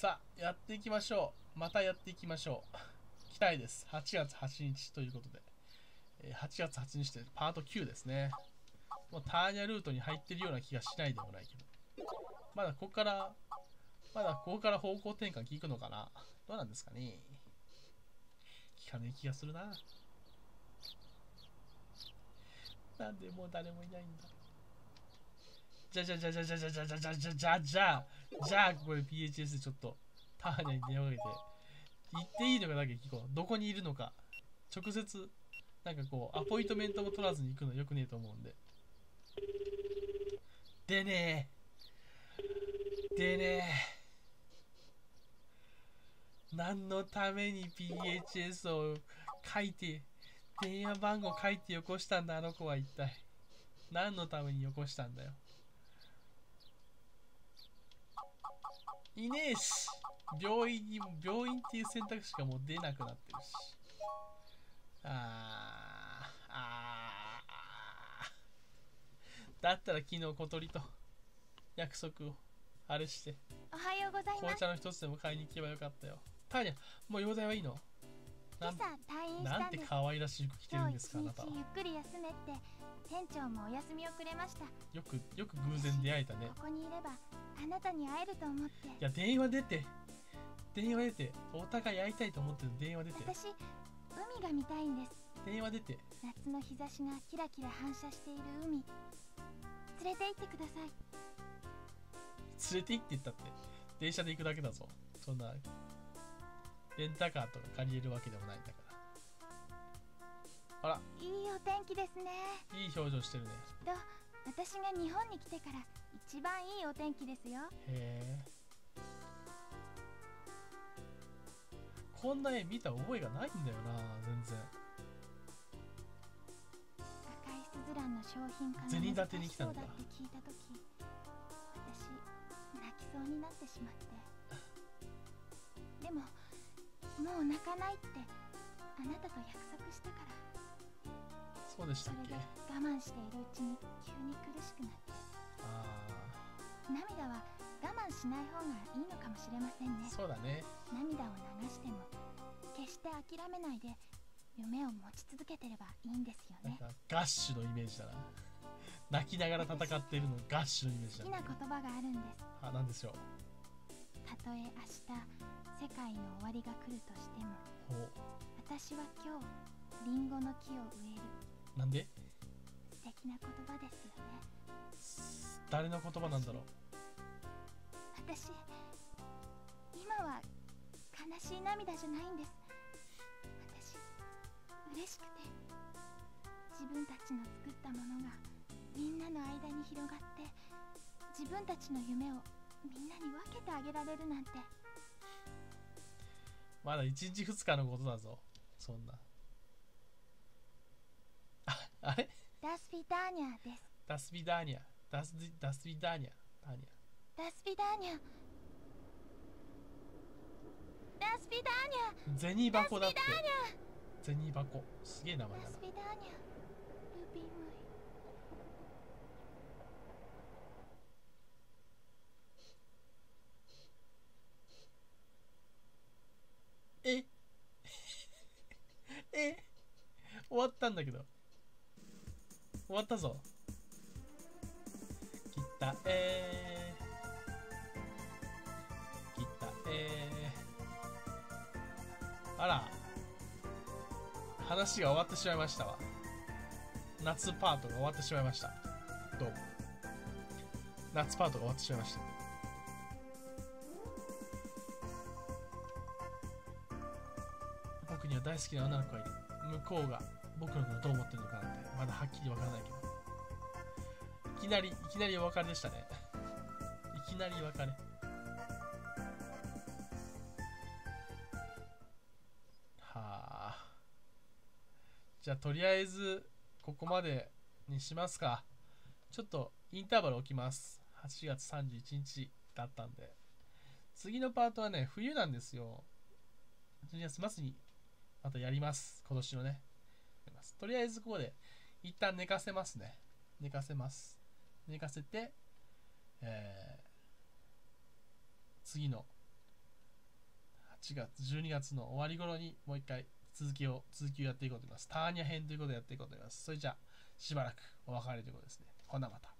さあ、やっていきましょう。またやっていきましょう。期待です。8月8日ということで。8月8日でパート9ですね。もうターニャルートに入ってるような気がしないでもないけど。まだここから、まだここから方向転換効くのかな？どうなんですかね？効かねえ気がするな。なんでもう誰もいないんだ。じゃじゃじゃじゃじゃじゃじゃじゃじゃじゃじゃじゃじゃここで PHS でちょっとターニャに電話かけて言っていいのかだけ聞こうどこにいるのか直接なんかこうアポイントメントも取らずに行くのよくねえと思うんででねえでねえ何のために PHS を書いて電話番号書いてよこしたんだあの子は一体何のためによこしたんだよいねえし病院にも病院っていう選択肢がもう出なくなってるし。あーあーだったら昨日小鳥と約束をあれして。おはようございます。紅茶の一つでも買いに行けばよかったよ。ターニャもう容体はいいの？今朝退院しなんてたんです可愛らしい服着てるんですかあ今なたは。日一日ゆっくり休めって店長もお休みをくれました。よくよく偶然出会えたね。ここにいればあなたに会えると思って。いや電話出て。電話出て。お互い会いたいと思ってる電話出て。私海が見たいんです。電話出て。夏の日差しがキラキラ反射している海。連れて行ってください。連れて行って言ったって。電車で行くだけだぞ。そんなレンタカーとか借りれるわけでもないんだから。あら。いいお天気ですね。いい表情してるね。きっと私が日本に来てから一番いいお天気ですよ。へえ。こんな絵見た覚えがないんだよな全然。赤いスズランの商品化が銭立てに来たんだって聞いた時私泣きそうになってしまって。でももう泣かないってあなたと約束したから。そうでしたっけ？それで我慢しているうちに急に苦しくなって。あ涙は我慢しない方がいいのかもしれませんあね。そうだね。涙を流しても決して諦めないで夢を持ち続けてればいいんですよね。なんかガッシュのイメージだな。泣きながら戦ってるのガッシュのイメージだな好きな言葉があるんです。あなんでしょう？たとえ明日世界の終わりが来るとしてもほう。私は今日リンゴの木を植える。なんで？素敵な言葉ですよね。誰の言葉なんだろう？私今は悲しい涙じゃないんです。私嬉しくて自分たちの作ったものがみんなの間に広がって自分たちの夢をみんなにてあげられるなんて。まだ1日2日のことだぞ。そんな。ああれ？До свидания です。До свидания。До с- До свидания。-дания。До свидания。ダスビダーニャ。銭箱だって。ダスビダーニ銭箱すげえ名前だな。スビダーニャルビームイええ終わったんだけど。終わったぞ。切ったえー、切ったえー、あら。話が終わってしまいましたわ。夏パートが終わってしまいました。どうも。夏パートが終わってしまいました。僕には大好きな女の子がいる。向こうが。僕のことをどう思ってるのかなんてまだはっきりわからないけど。いきなりいきなりお別れでしたね。いきなり別れ。はあ。じゃあとりあえずここまでにしますか。ちょっとインターバル置きます。8月31日だったんで。次のパートはね冬なんですよ。12月末にまたやります。今年のね。やります。とりあえずここで一旦寝かせますね。寝かせます。寝かせて、えー次の8月12月の終わり頃にもう一回続きを続きをやっていこうと思います。ターニャ編ということでやっていこうと思います。それじゃあしばらくお別れということですね。ほなまた。